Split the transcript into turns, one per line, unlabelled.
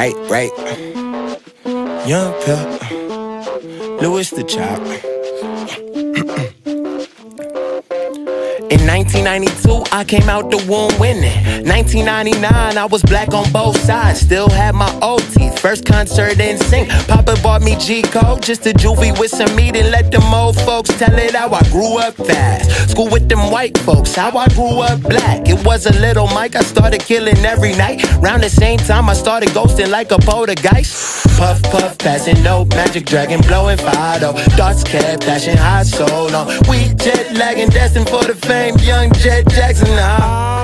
Right, right. Young Pep, Louis the Chop. In 1992, I came out the womb winning. 1999, I was black on both sides. Still had my teeth. First concert NSYNC. Papa bought me G Code, just a juvie with some meat and let them old folks tell it how I grew up fast. School with them white folks, how I grew up black. It was a little Mike, I started killing every night. Round the same time, I started ghosting like a poltergeist. Puff, puff, passing no magic dragon, blowing fado. Thoughts kept flashing high so long. We jet lagging, destined for the fame. Young Jett Jackson, ah.